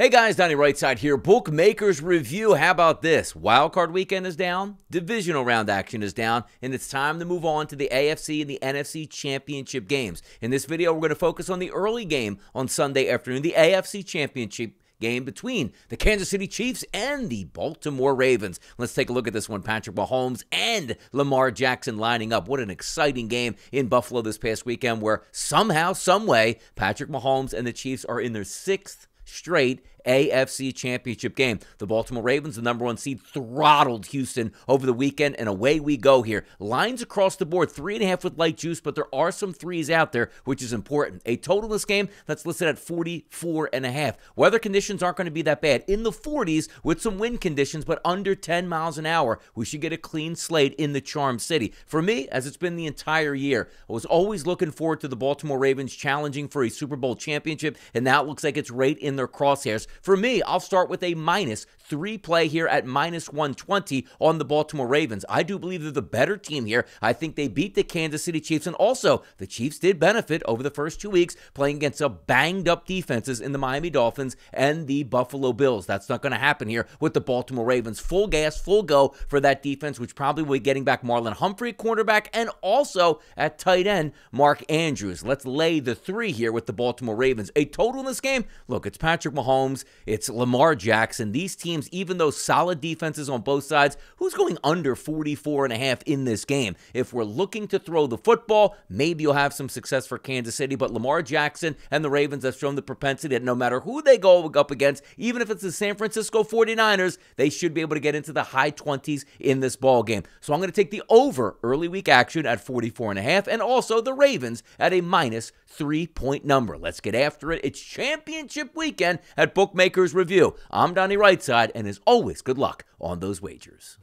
Hey guys, Donnie Rightside here. Bookmakers review. How about this? Wildcard weekend is down, divisional round action is down, and it's time to move on to the AFC and the NFC championship games. In this video, we're going to focus on the early game on Sunday afternoon, the AFC championship game between the Kansas City Chiefs and the Baltimore Ravens. Let's take a look at this one. Patrick Mahomes and Lamar Jackson lining up. What an exciting game in Buffalo this past weekend where somehow, someway, Patrick Mahomes and the Chiefs are in their sixth straight AFC Championship game. The Baltimore Ravens, the number one seed, throttled Houston over the weekend, and away we go here. Lines across the board, three and a half with light juice, but there are some threes out there, which is important. A total this game that's listed at 44 and a half. Weather conditions aren't going to be that bad. In the 40s with some wind conditions, but under 10 miles an hour. We should get a clean slate in the Charm City. For me, as it's been the entire year, I was always looking forward to the Baltimore Ravens challenging for a Super Bowl championship, and now it looks like it's right in their crosshairs. For me, I'll start with a minus three play here at minus 120 on the Baltimore Ravens. I do believe they're the better team here. I think they beat the Kansas City Chiefs, and also the Chiefs did benefit over the first two weeks playing against a banged up defenses in the Miami Dolphins and the Buffalo Bills. That's not going to happen here with the Baltimore Ravens. Full gas, full go for that defense, which probably will be getting back Marlon Humphrey, cornerback, and also at tight end, Mark Andrews. Let's lay the three here with the Baltimore Ravens. A total in this game, look, it's Patrick Mahomes, it's Lamar Jackson. These teams even though solid defenses on both sides, who's going under 44 and a half in this game? If we're looking to throw the football, maybe you'll have some success for Kansas City, but Lamar Jackson and the Ravens have shown the propensity that no matter who they go up against, even if it's the San Francisco 49ers, they should be able to get into the high 20s in this ball game. So I'm going to take the over early week action at 44 and a half and also the Ravens at a minus 3-point number. Let's get after it. It's championship weekend at Bookmakers Review. I'm Donnie Rightside and as always, good luck on those wagers.